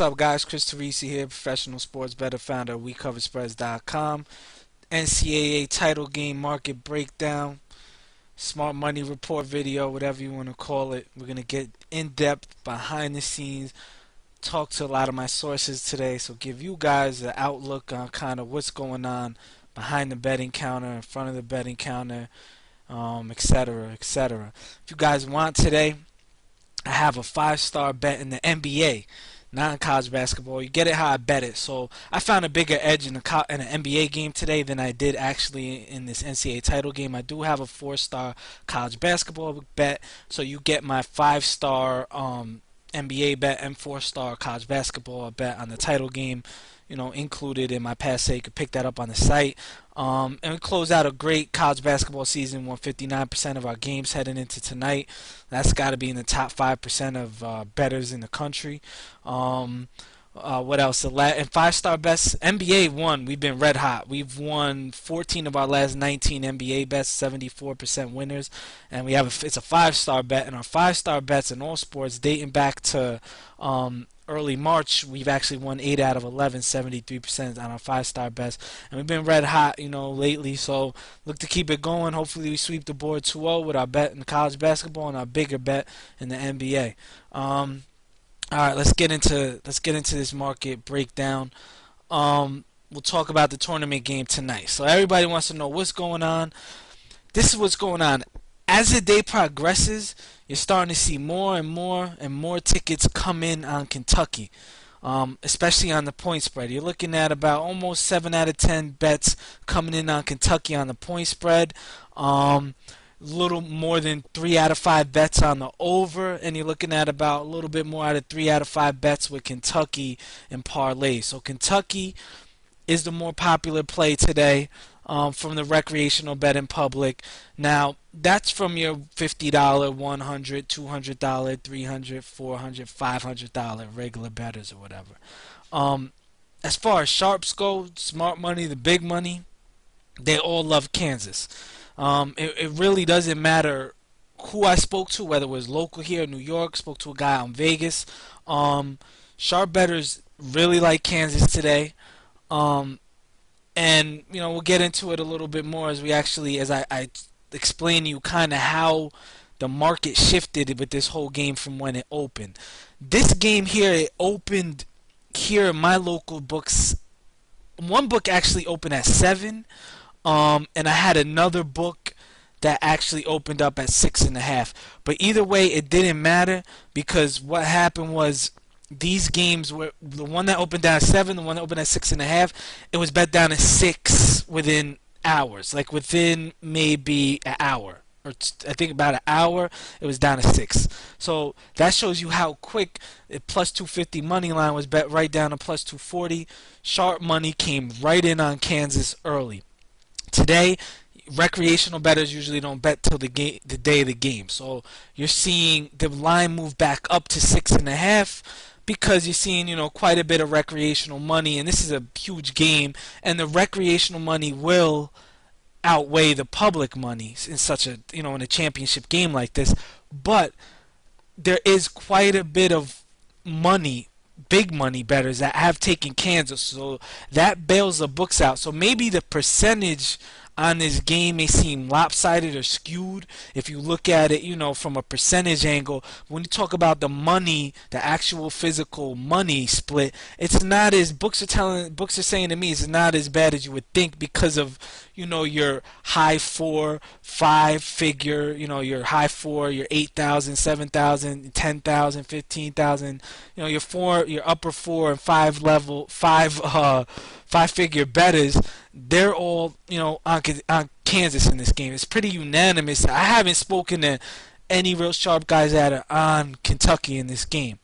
What's up, guys? Chris Teresi here, professional sports better founder of WeCoverSpreads.com. NCAA title game market breakdown, smart money report video, whatever you want to call it. We're going to get in depth, behind the scenes, talk to a lot of my sources today, so give you guys an outlook on kind of what's going on behind the betting counter, in front of the betting counter, um, etc., etc. If you guys want today, I have a five star bet in the NBA not in college basketball. You get it how I bet it. So I found a bigger edge in, the in an NBA game today than I did actually in this NCAA title game. I do have a four-star college basketball bet, so you get my five-star um, NBA bet and four-star college basketball bet on the title game you know, included in my pass so you could pick that up on the site. Um, and we close out a great college basketball season. Won 59% of our games heading into tonight. That's got to be in the top 5% of uh, betters in the country. Um, uh, what else? The la- and five star best NBA won. We've been red hot. We've won 14 of our last 19 NBA bets, 74% winners, and we have a, it's a five star bet. And our five star bets in all sports dating back to um, early March, we've actually won 8 out of 11, 73% on our five star bets. And we've been red hot, you know, lately. So look to keep it going. Hopefully, we sweep the board 2 0 with our bet in college basketball and our bigger bet in the NBA. Um, all right, let's get into let's get into this market breakdown. Um, we'll talk about the tournament game tonight. So everybody wants to know what's going on. This is what's going on. As the day progresses, you're starting to see more and more and more tickets come in on Kentucky, um, especially on the point spread. You're looking at about almost seven out of ten bets coming in on Kentucky on the point spread. Um, little more than three out of five bets on the over, and you're looking at about a little bit more out of three out of five bets with Kentucky and parlay. So Kentucky is the more popular play today um, from the recreational betting public. Now, that's from your $50, $100, $200, $300, $400, $500 regular betters or whatever. Um, as far as sharps go, smart money, the big money, they all love Kansas. Um, it, it really doesn't matter who I spoke to, whether it was local here in New York, spoke to a guy in Vegas. Um, sharp bettors really like Kansas today. Um, and you know we'll get into it a little bit more as we actually as I, I explain to you kind of how the market shifted with this whole game from when it opened. This game here it opened here in my local books. One book actually opened at seven, um, and I had another book that actually opened up at six and a half. But either way, it didn't matter because what happened was these games were the one that opened down at seven, the one that opened at six and a half. It was bet down to six within hours, like within maybe an hour or I think about an hour, it was down to six. So that shows you how quick the plus 250 money line was bet right down to plus 240. Sharp money came right in on Kansas early. Today, recreational bettors usually don't bet till the game, the day of the game. So you're seeing the line move back up to six and a half because you're seeing, you know, quite a bit of recreational money, and this is a huge game, and the recreational money will outweigh the public money in such a, you know, in a championship game like this. But there is quite a bit of money big money bettors that have taken Kansas, so that bails the books out. So maybe the percentage on this game may seem lopsided or skewed if you look at it, you know, from a percentage angle. When you talk about the money, the actual physical money split, it's not as books are telling books are saying to me it's not as bad as you would think because of you know your high four, five figure, you know your high four, your eight thousand, seven thousand, ten thousand, fifteen thousand, you know your four, your upper four and five level, five uh, five figure betters. They're all you know on, on Kansas in this game. It's pretty unanimous. I haven't spoken to any real sharp guys that are on Kentucky in this game.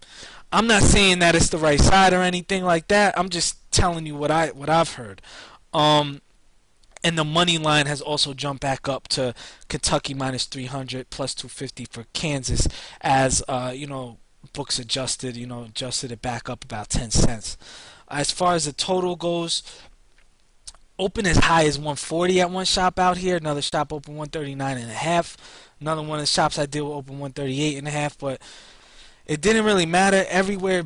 I'm not saying that it's the right side or anything like that. I'm just telling you what I what I've heard. Um, and the money line has also jumped back up to Kentucky minus 300 plus 250 for Kansas as uh, you know books adjusted you know adjusted it back up about 10 cents as far as the total goes open as high as 140 at one shop out here another shop open 139 and a half another one of the shops I did open 138 and a half but it didn't really matter everywhere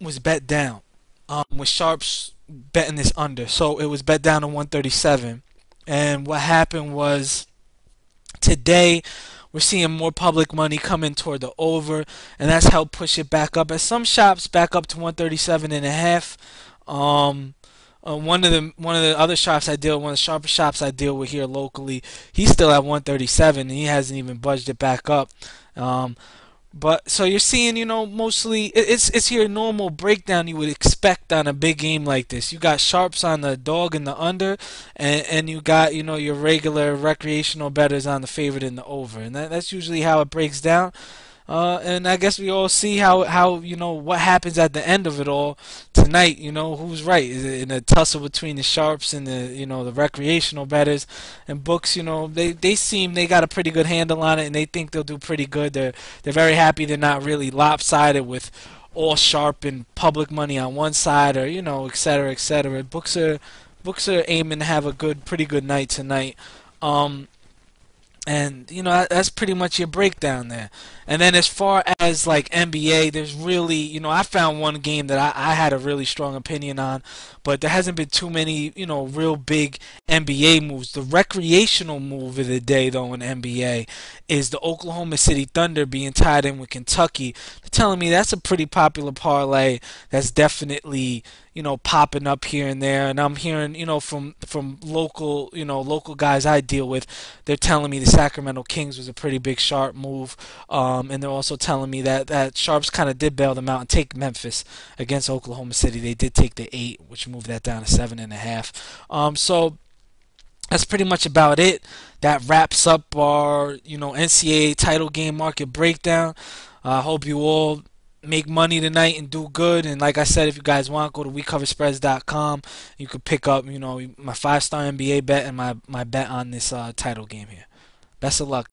was bet down. Um, with sharps betting this under, so it was bet down to 137. And what happened was today we're seeing more public money coming toward the over, and that's helped push it back up. At some shops, back up to 137 and a half. Um, uh, one of the one of the other shops I deal, one of the sharper shops I deal with here locally, he's still at 137 and he hasn't even budged it back up. Um, but so you're seeing, you know, mostly it's it's your normal breakdown you would expect on a big game like this. You got sharps on the dog and the under, and and you got you know your regular recreational betters on the favorite and the over, and that, that's usually how it breaks down. Uh, and I guess we all see how, how you know what happens at the end of it all tonight. You know who's right in a tussle between the sharps and the you know the recreational betters and books. You know they they seem they got a pretty good handle on it and they think they'll do pretty good. They're they're very happy they're not really lopsided with all sharp and public money on one side or you know et cetera et cetera. Books are books are aiming to have a good pretty good night tonight. Um, and you know that's pretty much your breakdown there. And then as far as like NBA, there's really you know I found one game that I, I had a really strong opinion on, but there hasn't been too many you know real big NBA moves. The recreational move of the day though in NBA is the Oklahoma City Thunder being tied in with Kentucky. They're telling me that's a pretty popular parlay. That's definitely you know popping up here and there and I'm hearing you know from from local you know local guys I deal with they're telling me the Sacramento Kings was a pretty big sharp move um, and they're also telling me that that sharps kind of did bail them out and take Memphis against Oklahoma City they did take the eight which moved that down to seven and a half um, so that's pretty much about it that wraps up our you know NCAA title game market breakdown I uh, hope you all make money tonight and do good. And like I said, if you guys want, go to wecoverspreads.com. You could pick up, you know, my five star NBA bet and my my bet on this uh, title game here. Best of luck.